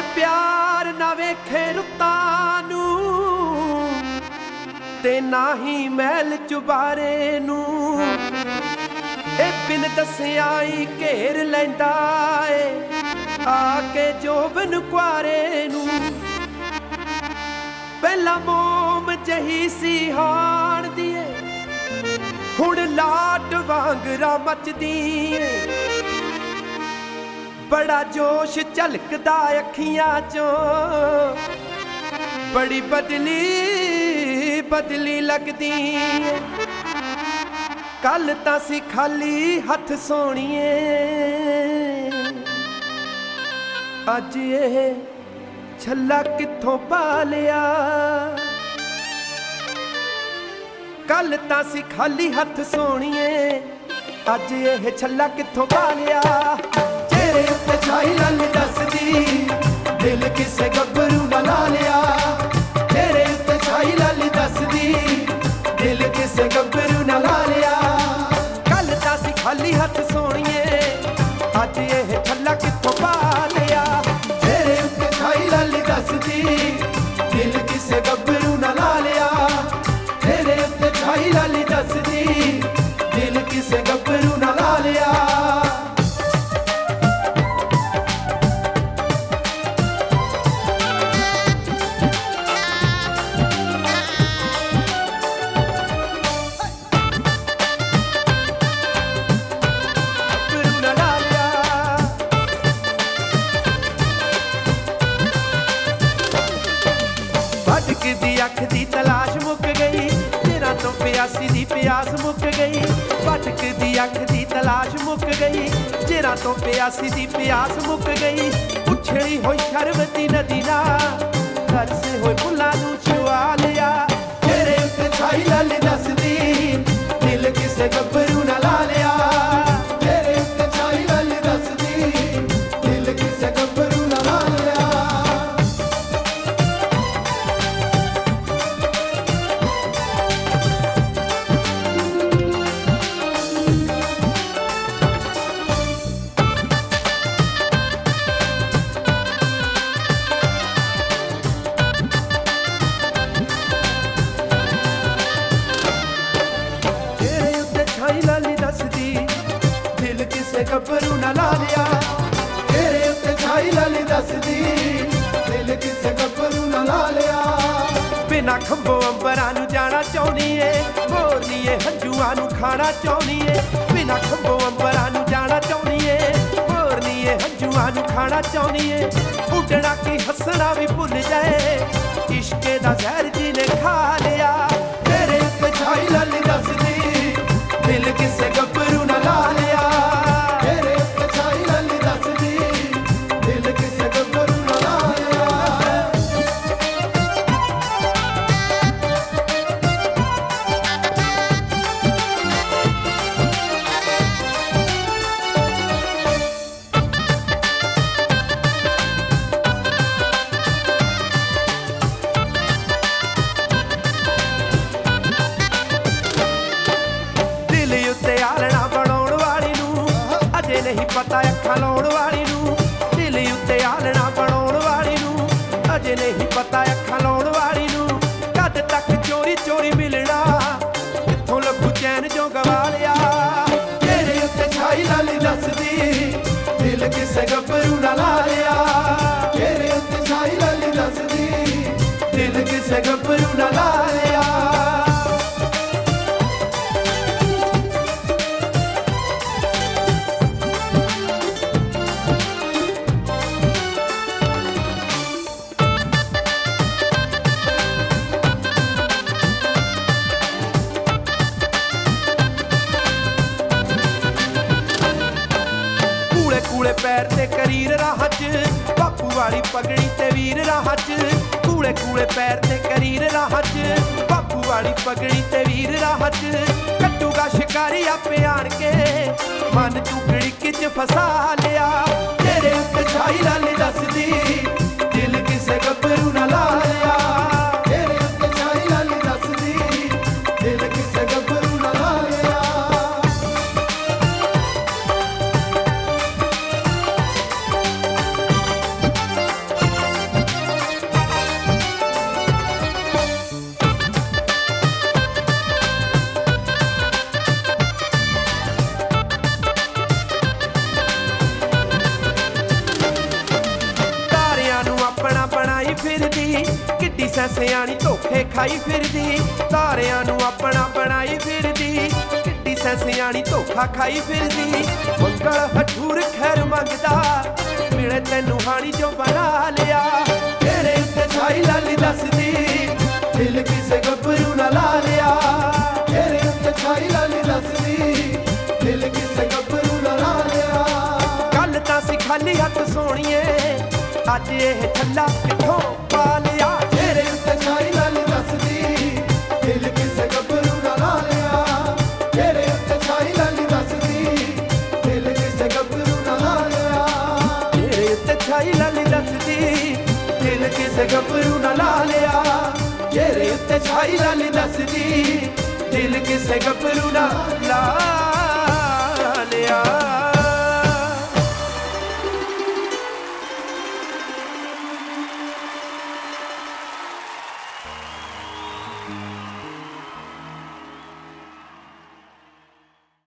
ਇਹ ਪਿਆਰ ਨਾ ਵੇਖੇ ਰੁੱਤਾਂ ਨੂੰ ਤੇ ਨਾ ਹੀ ਮਹਿਲ ਚੁਬਾਰੇ ਨੂੰ। ਇਹ ਬਿਨ ਦੱਸਿਆ ਹੀ ਘੇਰ ਲੈਂਦਾ ਏ ਆ ਕੇ ਜੋਬਨ ਕੁਆਰੇ ਨੂੰ। ਪਹਿਲਾ ਮੋਮ ਜਹੀ ਸੀ ਹਾਣ ਦੀਏ ਹੁਣ ਲਾਟ ਵਾਂਗਰਾ ਮੱਚਦੀ ਏ। ਬੜਾ ਜੋਸ਼ ਝਲਕਦਾ ਅੱਖੀਆਂ ਚੋਂ। ਬੜੀ ਬਦਲੀ ਬਦਲੀ ਲੱਗਦੀ ਕੱਲ ਤਾਂ ਸੀ ਖਾਲੀ ਹੱਥ ਸੋਣੀਏ ਅੱਜ ਇਹ ਛੱਲਾ ਕਿੱਥੋਂ ਪਾ ਲਿਆ? ਕੱਲ ਤਾਂ ਸੀ ਖਾਲੀ ਹੱਥ ਸੋਣੀਏ ਅੱਜ ਇਹ ਛੱਲਾ ਕਿੱਥੋਂ ਪਾ ਲਿਆ? ਖਾਲੀ ਅੱਜ ਇਹ ਛੱਲਾ ਕਿੱਥੋਂ ਪਾ ਭਟਕਦੀ ਅੱਖ ਦੀ ਤਲਾਸ਼ ਮੁੱਕ ਗਈ। ਤੇਰਾ ਤੋਂ ਪਿਆਸੀ ਦੀ ਪਿਆਸ ਮੁੱਕ ਗਈ। ਭਟਕਦੀ ਅੱਖ ਦੀ ਤਲਾਸ਼ ਮੁੱਕ ਗਈ। ਤੇਰਾ ਤੋਂ ਪਿਆਸੀ ਦੀ ਪਿਆਸ ਮੁੱਕ ਗਈ। ਉਛੜੀ ਹੋਈ ਸ਼ਰਬਤੀ ਨਦੀ ਨਾ ਤਰਸੇ ਹੋਏ ਗੱਭਰੂ ਨਾਲ ਲਾ ਲਿਆ। ਤੇਰੇ ਉੱਤੇ ਛਾਈ ਲਾਲੀ ਦੱਸਦੀ, ਦਿਲ ਕਿਸੇ ਗੱਭਰੂ ਨਾਲ ਲਾ ਲਿਆ। ਬਿਨਾ ਖੰਭੋ ਅੰਬਰਾਂ ਨੂੰ ਜਾਣਾ ਚਾਹੁੰਦੀ ਏ ਮੋਰਨੀ ਏ ਹੰਝੂਆਂ ਨੂੰ ਖਾਣਾ ਚਾਹੁੰਦੀ ਏ। ਬਿਨਾ ਖੰਭੋ ਅੰਬਰਾਂ ਨੂੰ ਜਾਣਾ ਚਾਹੁੰਦੀ ਏ ਮੋਰਨੀ ਏ ਹੰਝੂਆਂ ਨੂੰ ਖਾਣਾ ਚਾਹੁੰਦੀ ਏ। ਉੱਡਣਾ ਕੀ ਹੱਸਣਾ ਵੀ ਭੁੱਲ ਜਾਏ, ਇਸ਼ਕੇ ਦਾ ਜ਼ਹਿਰ ਜੀ ਨੇ ਖਾ ਲਿਆ। ਤੇਰੇ ਉੱਤੇ ਛਾਈ ਲਾਲੀ ਦੱਸਦੀ, ਦਿਲ ਕਿਸੇ ਗੱਭਰੂ ਨਾਲ ਲਾ ਨਹੀਂ ਪਤਾ ਅੱਖਾਂ ਲਾਉਣ ਵਾਲੀ ਨੂੰ, ਦਿਲ ਉੱਤੇ ਆਲਣਾ ਬਣਾਉਣ ਵਾਲੀ ਨੂੰ। ਅਜੇ ਨਹੀਂ ਪਤਾ ਅੱਖਾਂ ਲਾਉਣ ਕੂਲੇ ਪੈਰ ਤੇ ਕਰੀਰ ਰਾਹ 'ਚ। ਬਾਪੂ ਵਾਲੀ ਪਗੜੀ ਤੇ ਵੀਰ ਰਾਹ 'ਚ। ਕੂਲੇ ਕੂਲੇ ਪੈਰ ਤੇ ਕਰੀਰ ਰਾਹ 'ਚ। ਬਾਪੂ ਵਾਲੀ ਪਗੜੀ ਤੇ ਵੀਰ ਰਾਹ 'ਚ। ਕੱਟੂਗਾ ਸ਼ਿਕਾਰੀ ਆਪੇ ਆਣ ਕੇ। ਮਨ ਚੁਗੜੀ ਕਿਚ ਫਸਾ ਲਿਆ। ਤੇਰੇ ਉੱਤੇ ਛਾਈ ਲਾਲੀ ਦੱਸਦੀ। ਦਿਲ ਕਿਸੇ ਗੱਭਰੂ ਨਾਲ ਲਾ ਸੈ ਸਿਆਣੀ ਧੋਖੇ ਖਾਈ ਫਿਰਦੀ, ਤਾਰਿਆਂ ਨੂੰ ਆਪਣਾ ਬਣਾਈ ਫਿਰਦੀ, ਕਿੱਡੀ ਸੈ ਸਿਆਣੀ ਧੋਖਾ ਖਾਈ ਫਿਰਦੀ। ਮੰਗਲ ਹਠੂਰ ਖੈਰ ਮੰਗਦਾ, ਮਿਲੇ ਤੈਨੂੰ ਹਾਣੀ ਜੋ ਬਣਾ ਲਿਆ। ਤੇਰੇ ਉੱਤੇ ਛਾਈ ਲਾਲੀ ਦੱਸਦੀ, ਦਿਲ ਕਿਸੇ ਗੱਭਰੂ ਨਾ ਲਾ ਲਿਆ। ਤੇਰੇ ਉੱਤੇ ਛਾਈ ਲਾਲੀ ਦੱਸਦੀ, ਦਿਲ ਕਿਸੇ ਗੱਭਰੂ ਨਾ ਲਾ ਲਿਆ। ਕੱਲ ਤਾਂ ਸਿਖਾਲੀ ਹੱਥ ਸੋਣੀਏ ਅੱਜ ਇਹ ਥੱਲਾ ਕਿੱਥੋਂ ਪਾ ਦਿਲ ਕਿਸੇ ਗੱਭਰੂ ਨਾ ਲਾ ਲਿਆ। ਤੇਰੇ ਉੱਤੇ ਛਾਈ ਲਾਲੀ ਦੱਸਦੀ, ਦਿਲ ਕਿਸੇ ਗੱਭਰੂ ਨਾ ਲਾ ਲਿਆ।